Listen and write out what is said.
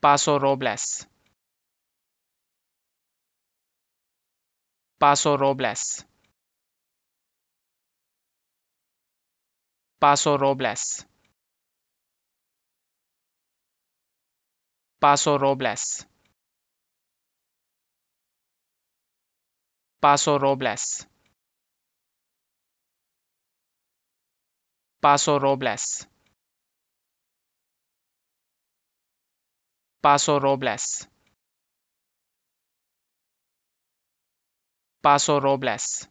Paso Robles. Paso Robles. Paso Robles. Paso Robles. Paso Robles. Paso Robles Paso Robles. Paso Robles